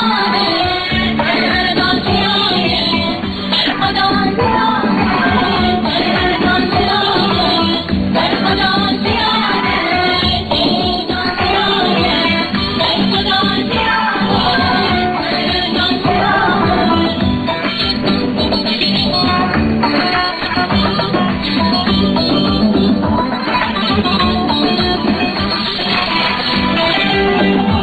Hare